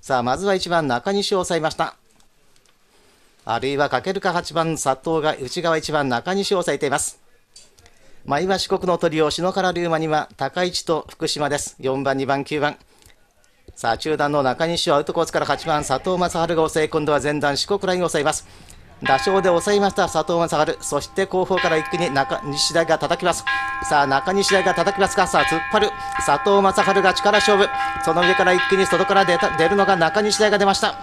さあ、まずは1番中西を抑えました。あるいはかけるか8番佐藤が内側1番中西を抑えています。前は四国の鳥を篠原龍馬には高市と福島です。4番、2番、9番。さあ、中段の中西をアウトコースから8番佐藤正治が抑え、今度は前段四国ラインを抑えます。打賞で抑えました佐藤正治。そして後方から一気に中西大が叩きます。さあ、中西大が叩きますか。さあ、突っ張る佐藤正治が力勝負。その上から一気に外から出た出るのが中西大が出ました。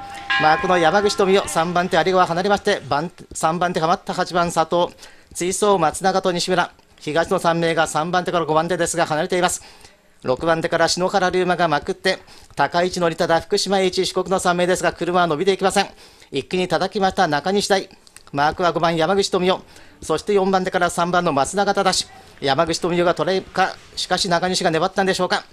マークの山口富代、3番手有川離れまして、3番手はまった8番佐藤。追走松永と西村。東の3名が3番手から5番手ですが離れています。6番手から篠原龍馬がまくって、高市則忠、福島栄一四国の3名ですが、車は伸びていきません。一気に叩きました中西大。マークは5番山口富代。そして4番手から3番の松永忠。山口富代が取れるか、しかし中西が粘ったんでしょうか。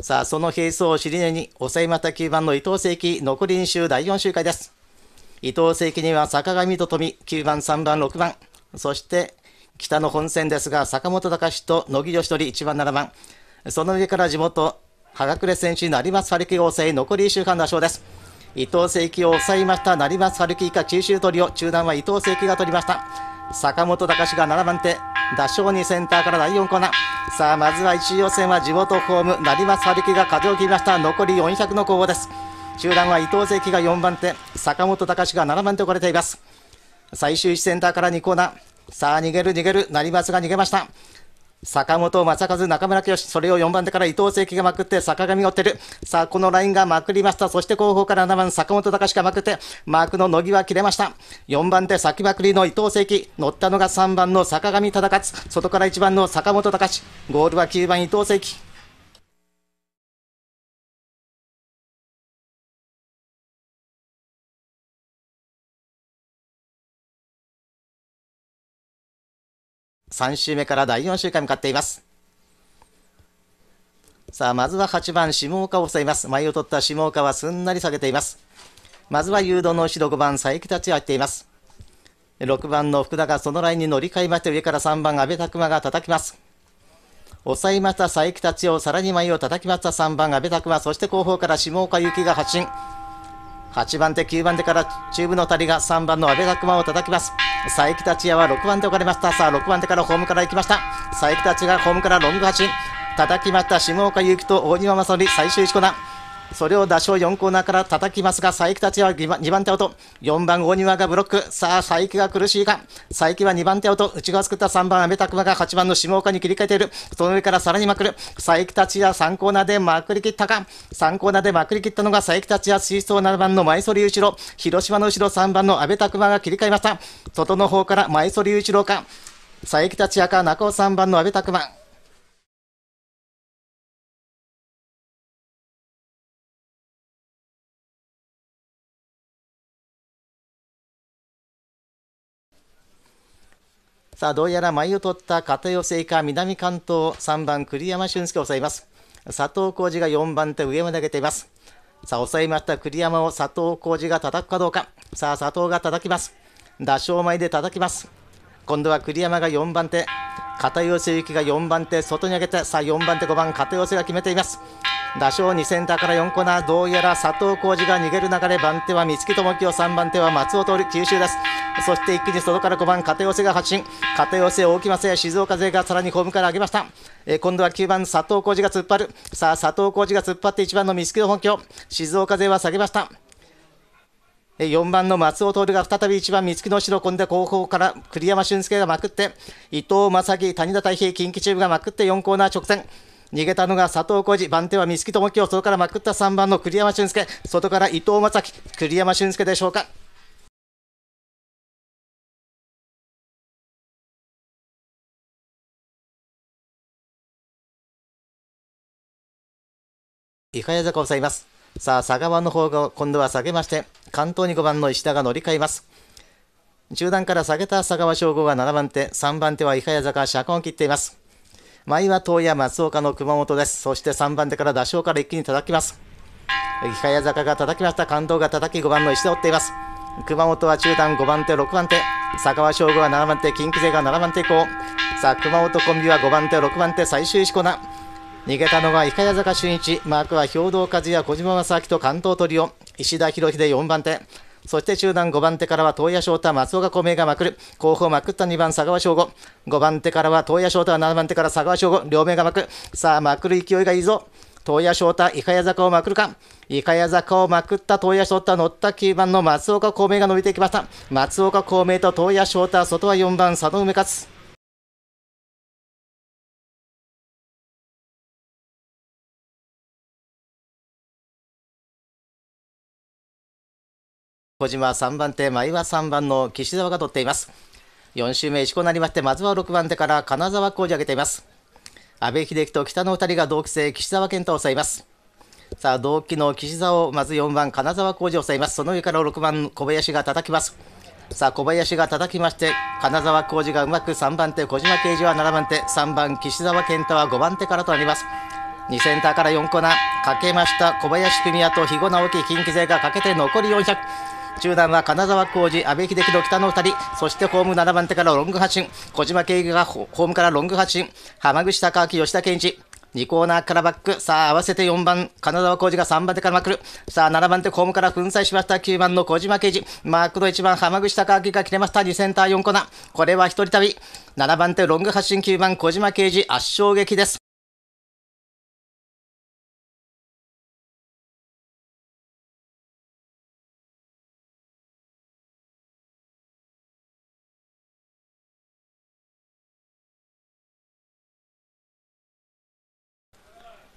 さあ、その並走を尻根に、抑えまた9番の伊藤聖輝、残り2周第4周回です。伊藤聖輝には坂上と富、9番、3番、6番、そして北の本線ですが、坂本隆と乃木義則、1番、7番、その上から地元、羽隠選手、成松春樹を抑え、残り1週間の勝です。伊藤聖輝を抑えました成松春樹以下九州トリオ、中段は伊藤聖輝が取りました。坂本隆が7番手、打賞にセンターから第4コーナー。さあ、まずは1予選は地元ホーム、成松春樹が風を切りました。残り400の攻防です。中段は伊藤関が4番手、坂本隆が7番手置かれています。最終1センターから2コーナー。さあ、逃げる逃げる、成松が逃げました。坂本正和、中村清、それを4番手から伊藤聖輝がまくって、坂上追ってる。さあ、このラインがまくりました。そして後方から7番、坂本隆がまくって、マークの乃木は切れました。4番手、先まくりの伊藤聖輝。乗ったのが3番の坂上忠勝。外から1番の坂本隆。ゴールは9番伊藤聖輝。3周目から第4周回向かっています。さあ、まずは8番、下岡を抑えます。前を取った下岡はすんなり下げています。まずは誘導の後ろ5番、佐伯たちを入っています。6番の福田がそのラインに乗り換えまして上から3番、阿部拓馬が叩きます。抑えました佐伯たちをさらに前を叩きました3番、阿部拓馬、そして後方から下岡行きが発進。8番手、9番手から中部の谷が3番の阿部学馬を叩きます。佐伯達也は6番手置かれました。さあ、6番手からホームから行きました。佐伯達也がホームからロング発進。叩きました下岡祐希と大庭正則最終1コーナー。それを打賞4コーナーから叩きますが、佐伯たちは2番手アウト。4番大庭がブロック。さあ、佐伯が苦しいか。佐伯は2番手アウト。内側作った3番阿部拓馬が8番の下岡に切り替えている。その上からさらにまくる。佐伯たちは3コーナーでまくり切ったか。3コーナーでまくり切ったのが佐伯たちは水槽7番の前反後ろ。広島の後ろ3番の阿部拓馬が切り替えました。外の方から前反後ろか。佐伯たち赤中尾3番の阿部拓馬。さあ、どうやら舞を取った片寄せ以下南関東3番栗山俊介を抑えます。佐藤浩二が4番手上まで上げています。さあ、抑えました栗山を佐藤浩二が叩くかどうか。さあ、佐藤が叩きます。打賞前で叩きます。今度は栗山が4番手。片寄せ行きが4番手、外に上げて、さあ4番手5番、片寄せが決めています。打賞2センターから4コーナー、どうやら佐藤浩二が逃げる流れ、番手は三月智樹を3番手は松尾徹、九州です。そして一気に外から5番、片寄せが発進、片寄せ大きませ静岡勢がさらにホームから上げました。えー、今度は9番、佐藤浩二が突っ張る。さあ、佐藤浩二が突っ張って1番の三月本拠、静岡勢は下げました。4番の松尾徹が再び1番三月の後ろ込んで後方から栗山俊介がまくって伊藤正樹谷田太平近畿チームがまくって4コーナー直線。逃げたのが佐藤浩二番手は三月智樹を外からまくった3番の栗山俊介。外から伊藤正樹栗山俊介でしょうか。伊賀谷坂を抑えます。さあ、佐川の方が今度は下げまして、関東に5番の石田が乗り換えます。中段から下げた佐川翔吾が7番手、3番手は伊早坂、車間を切っています。前は東野松岡の熊本です。そして3番手から打賞から一気に叩きます。伊早坂が叩きました。関東が叩き5番の石田を追っています。熊本は中段5番手6番手佐川翔吾は7番手近畿勢が7番手以降さあ熊本コンビは5番手6番手最終しこな逃げたのが伊香谷坂俊一マークは兵道和也小島正明と関東トリオ石田博秀4番手そして中段5番手からは東野翔太、松岡孔明がまくる。後方まくった2番、佐川翔吾。5番手からは東野翔太、7番手から佐川翔吾。両目がまく。さあ、まくる勢いがいいぞ。東野翔太、伊香谷坂をまくるか。伊香谷坂をまくった東野翔太、乗った9番の松岡孔明が伸びていきました。松岡孔明と東野翔太、外は4番、佐野梅勝。小島3番手、前は3番の岸沢が取っています。4周目、石子なりまして、まずは6番手から金沢浩二上げています。安倍秀樹と北の2人が同期生、岸沢健太を抑えます。さあ、同期の岸沢をまず4番、金沢浩二を抑えます。その上から6番、小林が叩きます。さあ、小林が叩きまして、金沢浩二がうまく3番手、小島啓二は7番手、3番、岸沢健太は5番手からとなります。2センターから4コーナー、かけました小林組也と肥後直樹、近畿勢がかけて残り400。中段は金沢浩二、阿部秀樹の北の2人、そしてホーム7番手からロング発進、小島慶がホームからロング発進、浜口孝明、吉田健一、2コーナーからバック。さあ、合わせて4番、金沢浩二が3番手からまくる。さあ、7番手、ホームから粉砕しました。9番の小島慶二。マークの1番、浜口孝明が切れました。2センター4コーナー。これは一人旅。7番手、ロング発進9番、小島慶二。圧勝劇です。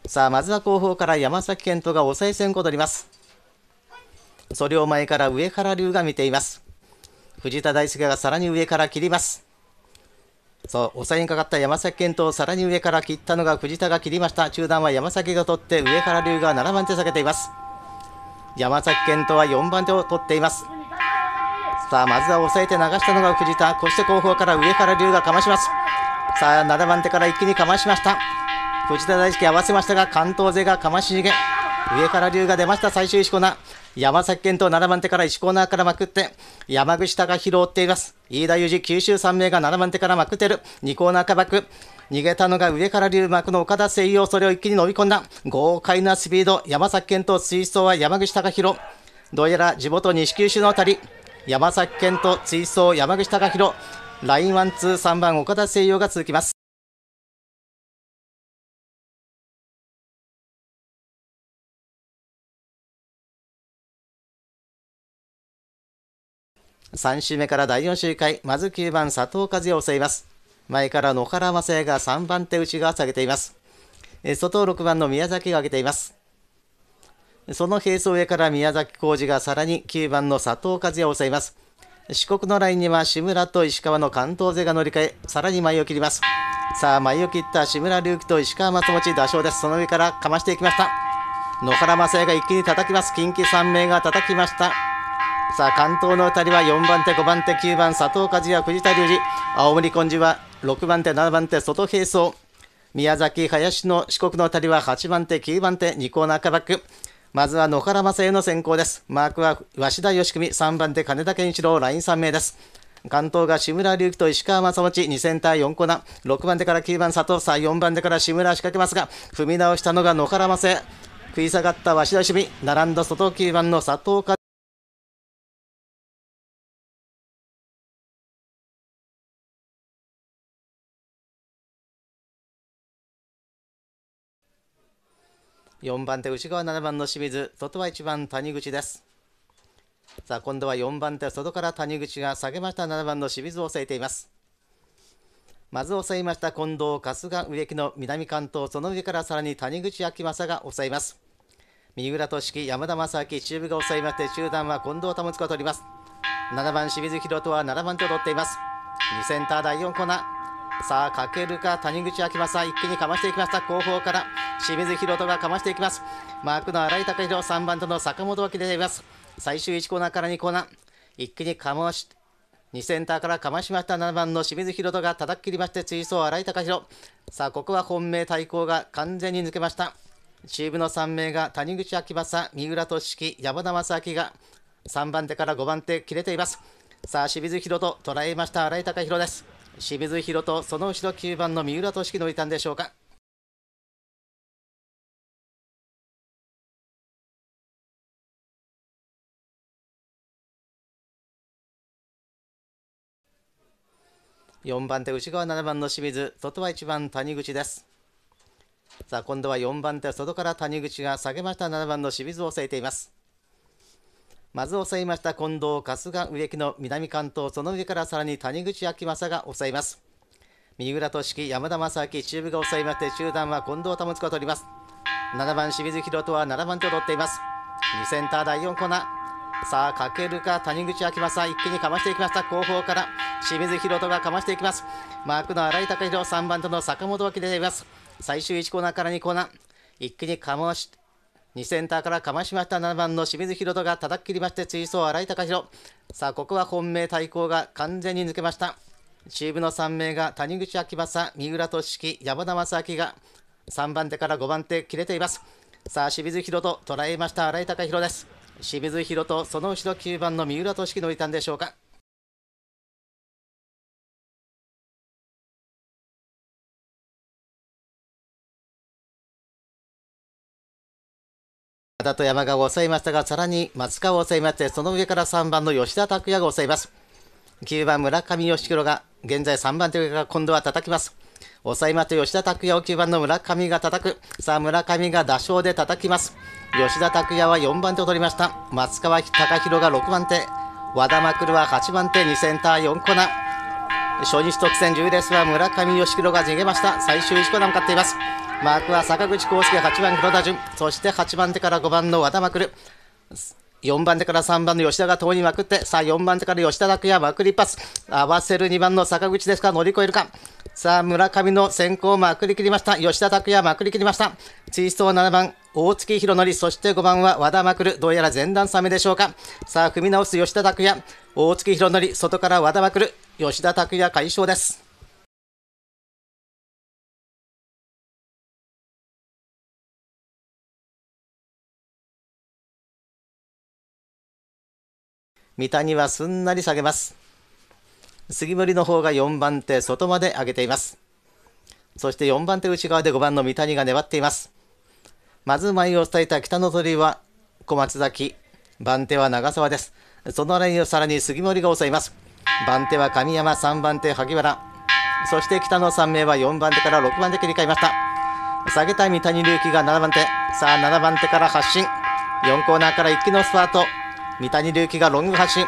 さあ、まずは後方から山崎健人が抑え線を取ります。それを前から上原龍が見ています。藤田大輔がさらに上から切ります。そう、抑えにかかった山崎健人をさらに上から切ったのが藤田が切りました。中段は山崎が取って上原龍が7番手下げています。山崎健人は4番手を取っています。さあ、まずは抑えて流したのが藤田。そして後方から上原龍がかまします。さあ、7番手から一気にかましました。藤田大輔合わせましたが関東勢がかまし逃げ。上から龍が出ました最終石コーナー山崎健と7番手から石コーナーからまくって山口隆弘を追っています。飯田裕二九州3名が7番手からまくってる。2コーナーかバック逃げたのが上から龍幕の岡田誠陽それを一気に飲み込んだ。豪快なスピード。山崎健と追走は山口隆弘どうやら地元西九州のあたり。山崎健と追走山口隆弘ラインワンツー3番岡田誠陽が続きます。3周目から第4周回、まず9番佐藤和也を抑えます。前から野原正也が3番手内側下げています。外6番の宮崎が上げています。その並走上から宮崎浩二がさらに9番の佐藤和也を抑えます。四国のラインには志村と石川の関東勢が乗り換え、さらに前を切ります。さあ、前を切った志村隆樹と石川松持打賞です。その上からかましていきました。野原正也が一気に叩きます。近畿3名が叩きました。さあ関東の2人は4番手5番手9番佐藤和也藤田隆二。青森根治は6番手7番手外平走宮崎林の四国の2人は8番手9番手2コーナーカバックまずは野原正恵の先行です。マークは鷲田義組3番手金田健一郎。ライン3名です。関東が志村隆樹と石川正持。2センター4コーナ。ー6番手から9番佐藤。さあ4番手から志村仕掛けますが踏み直したのが野原正恵食い下がった鷲田義組並んだ外9番の佐藤和4番手内側7番の清水。外は1番谷口です。さあ今度は4番手外から谷口が下げました7番の清水を抑えています。まず抑えました近藤春日植木の南関東その上からさらに谷口昭正が抑えます。三浦俊樹山田正明中部が抑えまして中段は近藤保塚を取ります。7番清水博人は7番手を取っています。2センター第4コーナー。さあかけるか谷口昭正一気にかましていきました。後方から清水宏斗がかましていきます。マークの新井貴弘3番との坂本脇でいます。最終1コーナーから2コーナー。一気にかまし2センターからかましました。7番の清水宏斗が叩き切りまして追走新井貴弘さあここは本命対抗が完全に抜けました。チームの3名が谷口昭正三浦俊樹山田正明が3番手から5番手切れています。さあ清水宏と捉えました新井貴弘です。清水宏とその後ろ9番の三浦俊樹のいたんでしょうか。4番手内側7番の清水外は1番谷口です。さあ今度は4番手外から谷口が下げました7番の清水を抑えています。まず抑えました近藤春日植木の南関東その上からさらに谷口昭正が抑えます。三浦俊樹山田正明中部が抑えまして中段は近藤保子を取ります。7番清水宏斗は7番手を取っています。2センター第4コーナー。さあかけるか谷口昭正一気にかましていきました後方から清水宏斗がかましていきます。マークの新井貴弘3番手の坂本脇出ています。最終1コーナーから2コーナー。一気にかまし2センターからかましました7番の清水宏斗が叩き切りまして追走新井貴弘さあここは本命対抗が完全に抜けました。チームの3名が谷口昭正三浦俊樹山田正明が3番手から5番手切れています。さあ清水宏斗捉えました新井貴弘です。清水宏とその後ろ9番の三浦俊樹のいたんでしょうか。田と山が抑えましたがさらに松川を抑えましてその上から3番の吉田拓也が抑えます。9番村上義弘が現在3番手が今度は叩きます。抑えまして吉田拓也を9番の村上が叩く。さあ村上が打賞で叩きます。吉田拓也は4番手を取りました。松川貴弘が6番手。和田真は8番手。2センター4コーナ。ー初日特選10レースは村上義弘が逃げました。最終1コーナー向かっています。マークは坂口康介8番黒田順そして8番手から5番の和田真4番手から3番の吉田が遠にまくって、さあ4番手から吉田拓也まくりパス。合わせる2番の坂口ですか？乗り越えるか？さあ村上の先行まくり切りました。吉田拓也まくり切りました。追走7番、大月弘則、そして5番は和田まくる。どうやら前段差目でしょうか？さあ踏み直す吉田拓也、大月弘則、外から和田まくる。吉田拓也快勝です。三谷はすんなり下げます。杉森の方が4番手外まで上げています。そして4番手内側で5番の三谷が粘っています。まず前を伝えた北の鳥は小松崎。番手は長沢です。そのラインをさらに杉森が抑えます。番手は神山3番手萩原。そして北の3名は4番手から6番手切り替えました。下げた三谷隆樹が7番手。さあ7番手から発進。4コーナーから一気のスパート。三谷隆樹がロング発進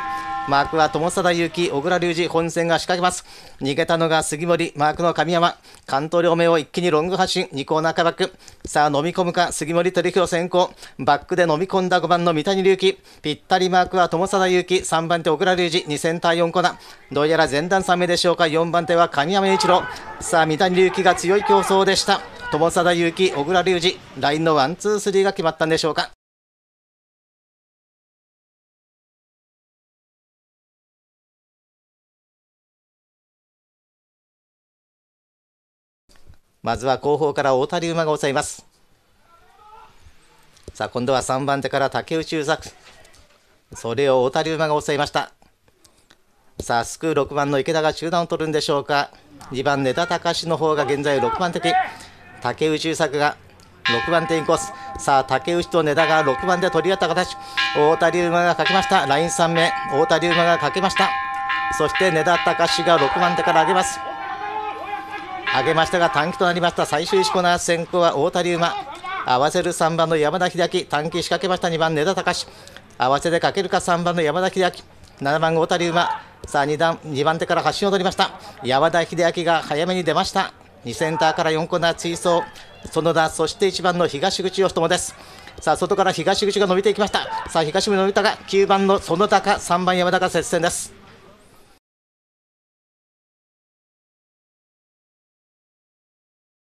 マークは友貞祐樹、小倉隆二、本線が仕掛けます。逃げたのが杉森、マークの神山。関東両目を一気にロング発進、2コーナーバック。さあ飲み込むか、杉森照弘先行。バックで飲み込んだ5番の三谷隆樹。ぴったりマークは友貞祐樹、3番手小倉隆二、2センター4コーナー。どうやら前段3目でしょうか、4番手は神山一郎。さあ三谷隆樹が強い競走でした。友定祐己、小倉竜二、ラインのワン、ツー、スリーが決まったんでしょうか。まずは後方から大谷馬が抑えます。さあ今度は3番手から竹内雄作。それを大谷馬が抑えました。さあスクー6番の池田が中段を取るんでしょうか。2番根田隆の方が現在6番手竹内優作が6番手インコースさあ竹内と根田が6番で取り合った形。大谷馬がかけました。ライン3目大谷馬がかけました。そして根田隆が6番手から上げます。上げましたが短期となりました最終1コーナー先行は大谷馬。合わせる3番の山田秀明短期仕掛けました2番根田隆。合わせてかけるか3番の山田秀明7番大谷馬。さあ 2, 段2番手から発進を取りました。山田秀明が早めに出ました。2センターから4コーナー追走。園田そして1番の東口義友です。さあ外から東口が伸びていきました。さあ東口伸びたが9番の園田か3番山田が接戦です。